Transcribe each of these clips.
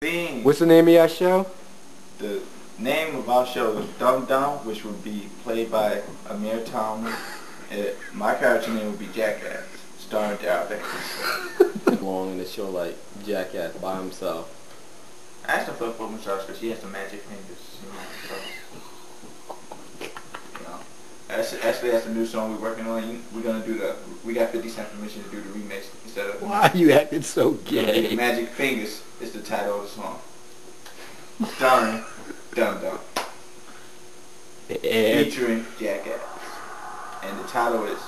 Being What's the name of your show? the name of our show is Dum Dum, which would be played by Amir Thomas. Uh, my character name would be Jackass, starring Daryl Davis. Long in the show like Jackass by himself. I asked her for a foot massage because he has some magic fingers. You know, so, you know. Actually, actually, that's a new song we're working on. We're gonna do the. We got 50 Cent permission to do the remix instead of. Why are you acting so gay? Magic Fingers is the title of the song. Starring Dum Dum. And featuring Jackass. And the title is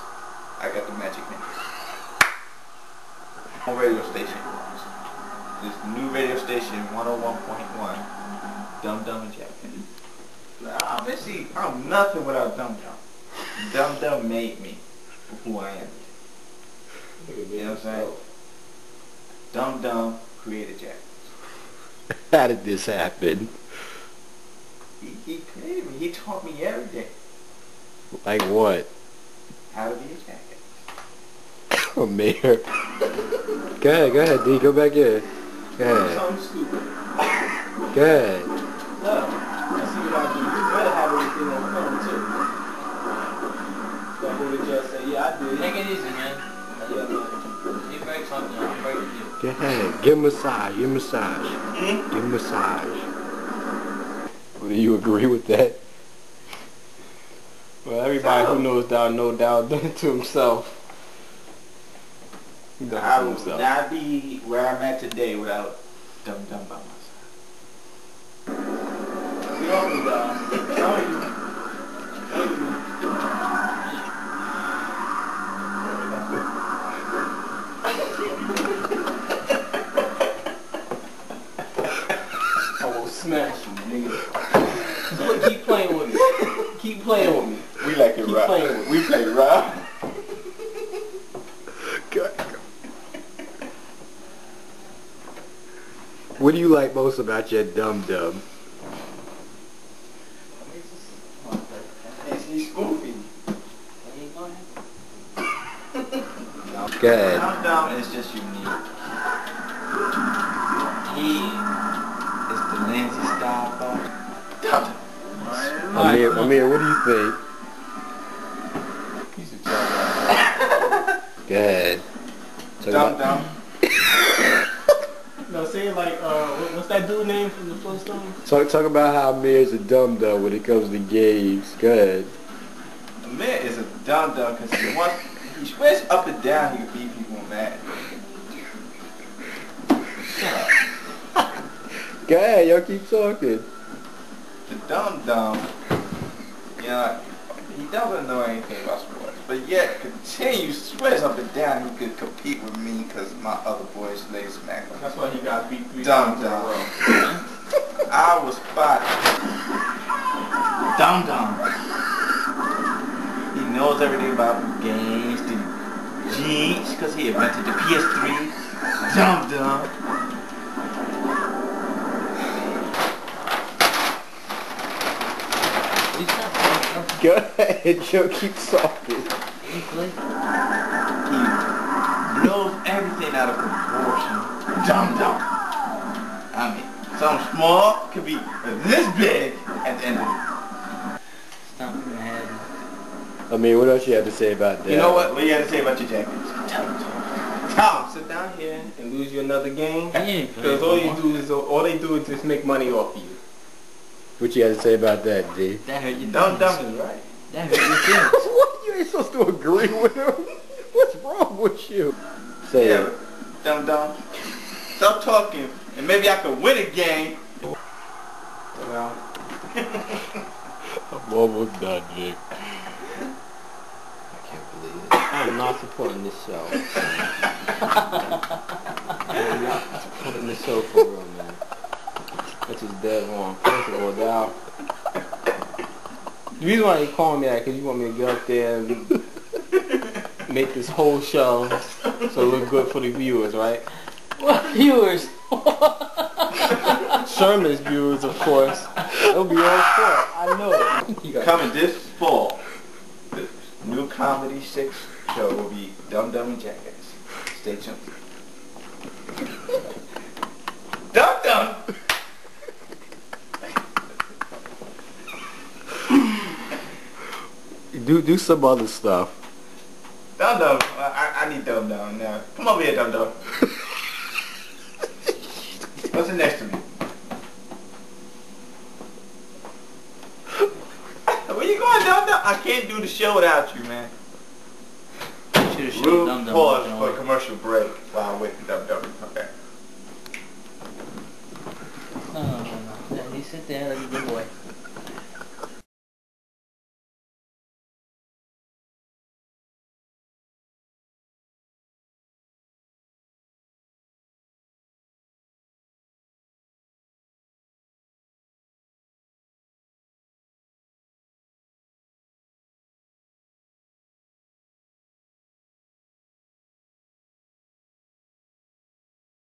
I Got the Magic Fingers. On radio station. This new radio station 101.1 Dum Dum and Jackass. Now, obviously, I'm nothing without Dum Dum. Dum Dum made me who I am. You know what I'm saying? Dum Dum created Jackass. how did this happen? He, he created me. He taught me everything. Like what? How to be a jackass. Oh, Mayor. Go ahead, go ahead, D. Go back in. Go ahead. Something stupid. Go ahead. Look, I see what I do. You better have everything on film too. Don't go to jail say, yeah, I did. Take it easy, man. Yeah, man. You break something, I'll break you. Go ahead. Give a massage. Give him a massage. Hmm? Give a massage. Well, do you agree with that? Well, everybody who knows Dow know Dow done it to himself. He done I would himself. not be where I'm at today without Dum Dum by my side. smash you, nigga. Keep playing with me. Keep playing with me. We like it Keep rough. playing with me. We play rough. What do you like most about your dum dum? It's he's goofy. Go ahead. Dum Dum is just unique. He Amir, Amir, what do you think? He's a trash. Go ahead. Talk Dum about- Dum. No, say like, uh, what's that dude name from the Flintstones? Talk, talk about how Amir's a dumb dumb when it comes to games. Good. ahead. Amir is a dumb dumb because he wants he swears up and down he can beat people in Go ahead, y'all keep talking. The dumb dumb, you know, he doesn't know anything about sports, but yet continues swears up and down he could compete with me because my other boys lay smack on That's why he got beat three Dum times in a row. I was spotted. Dum dum. He knows everything about games, the Jeans, because he invented the PS3. Dum dum. He's not playing. Go ahead, Joe, keep talking. He play. He blows everything out of proportion. Dum dum. I mean, something small could be this big at the end of it. Stomp him in the head. Amir, what else you have to say about that? You know what? What do you have to say about your jackets? Tell him. Tell him. Sit down here and lose you another game. He Because all you do is, all they do is just make money off you. What you got to say about that, D? That hurt your Dum feelings. dum is right. That hurt your feelings. what? You ain't supposed to agree with him. What's wrong with you? Say Yeah, it. Dumb dumb. Stop talking, and maybe I could win a game. Well, I'm almost done, Vic. I'm not supporting this show. I'm not supporting this show for real, man. That's just dead wrong. First of all, Dow. The reason why you calling me that because you want me to get up there and make this whole show so it look good for the viewers, right? What viewers? Sherman's viewers, of course. It'll be all fault. I know it. Coming this fall, the new comedy six show will be Dum Dum and Jackass. Stay tuned. Dum Dum do do some other stuff. Dum Dum, I, I need Dum Dum now. Come over here, Dum Dum. What's it next to me? Where you going, Dum Dum? I can't do the show without you, man. Should have Rude showed Dum Dum. pause for a commercial break while I'm waiting Dum Dum to come back.